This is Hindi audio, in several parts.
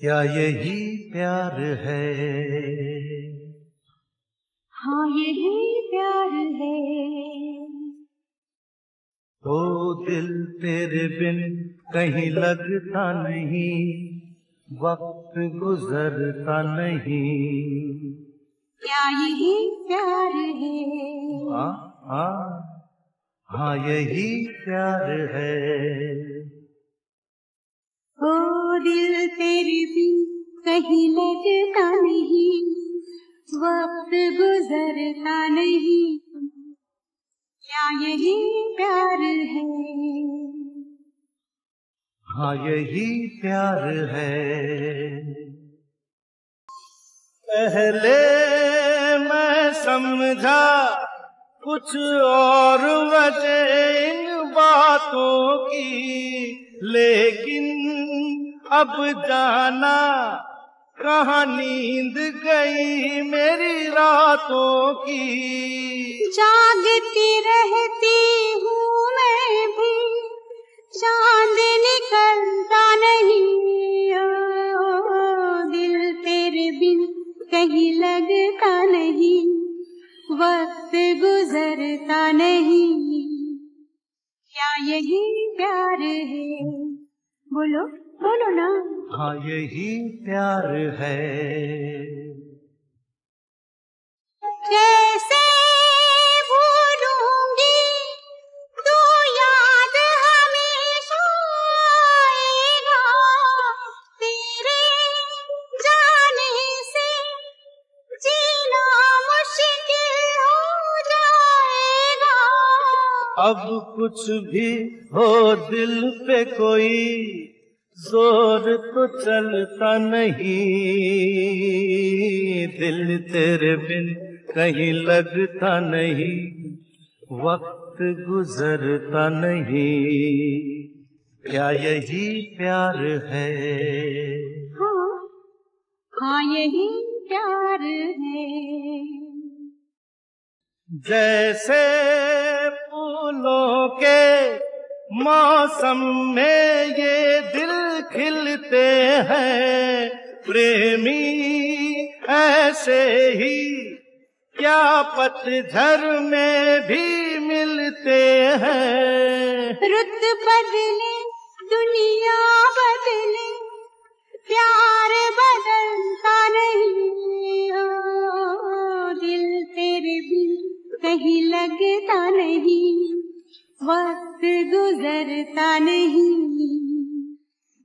क्या यही प्यार है? हाँ यही प्यार है। तो दिल तेरे बिन कहीं लगता नहीं वक्त गुजरता नहीं। क्या यही प्यार है? हाँ हाँ हाँ यही प्यार है ओ दिल तेरे बिन कहीं लगता नहीं, वक्त गुजरता नहीं। क्या यही प्यार है? हाँ यही प्यार है। पहले मैं समझा कुछ और वजह इन बातों की, लेकिन अब जाना कहा नींद गई मेरी रातों की? जागती रहती हूँ मैं भी चाँद निकलता नहीं। ओ, दिल तेरे बिन कहीं लगता नहीं वक्त गुजरता नहीं। क्या यही प्यार है? बोलो। बोलो ना। हाँ यही प्यार है। कैसे भूलूँगी तू याद हमेशा आएगा तेरे जाने से जीना मुश्किल हो जाएगा। अब कुछ भी हो दिल पे कोई ज़ोर तो चलता नहीं दिल तेरे बिन कहीं लगता नहीं वक्त गुजरता नहीं। क्या यही प्यार है? हाँ हाँ यही प्यार है। जैसे फूलों के मौसम में ये दिल खिलते हैं, प्रेमी ऐसे ही क्या पतझर में भी मिलते हैं। रुत बदले गुजरता नहीं।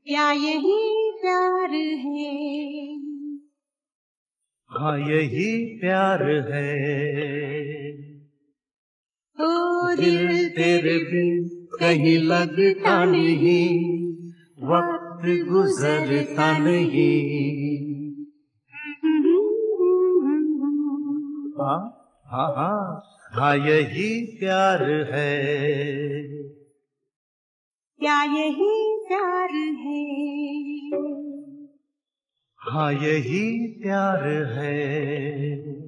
क्या यही प्यार है? हाँ यही प्यार है। ओ दिल तेरे बिन कहीं लगता नहीं। वक्त गुजरता नहीं। हाँ हाँ हाँ। हाँ यही प्यार है। क्या यही प्यार है? हाँ यही प्यार है।